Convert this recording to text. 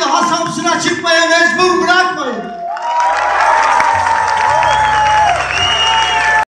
Daha Samsun'a çıkmaya mecbur bırakmayın.